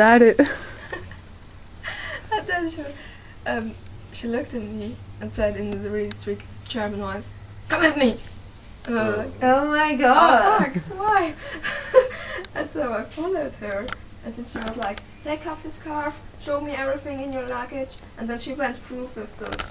started. and then she, um, she looked at me and said in the really strict German voice, "Come with me." And I was like, Oh my "Oh god. fuck, why?" and so I followed her, and then she was like, "Take off your scarf, show me everything in your luggage," and then she went through with those.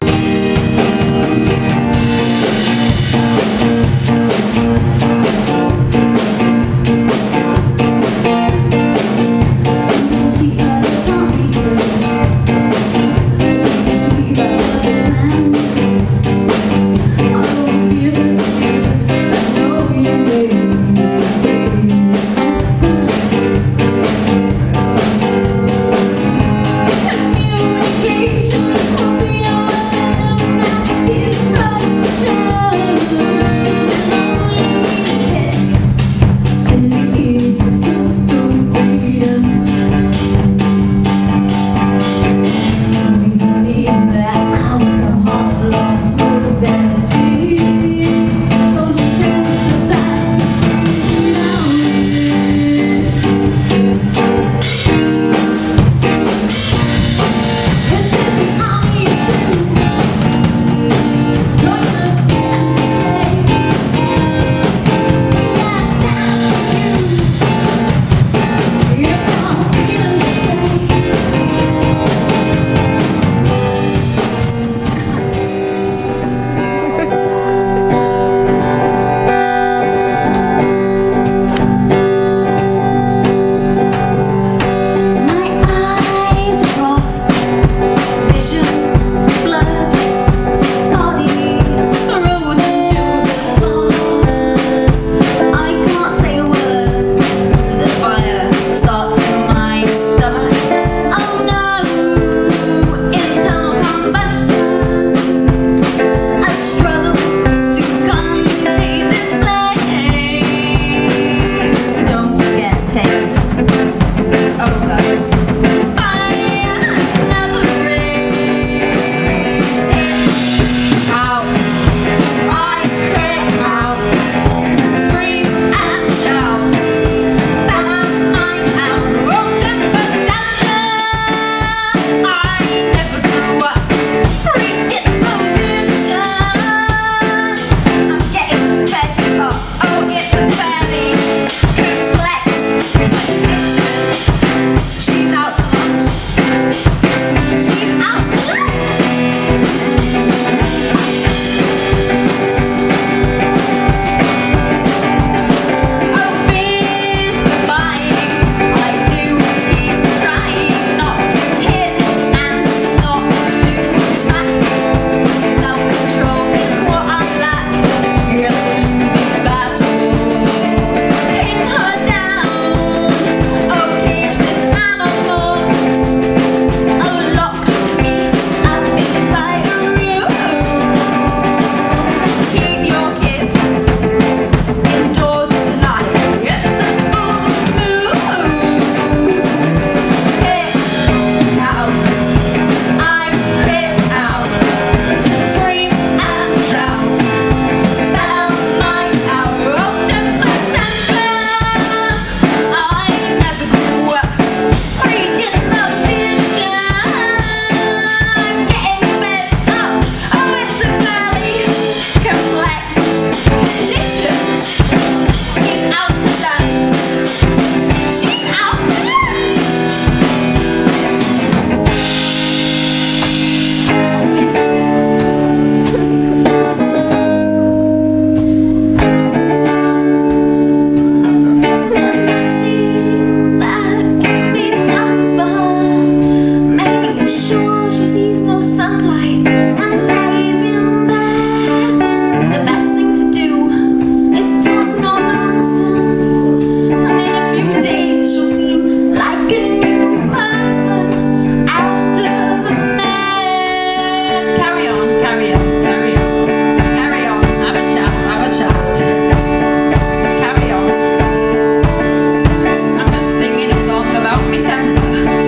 아!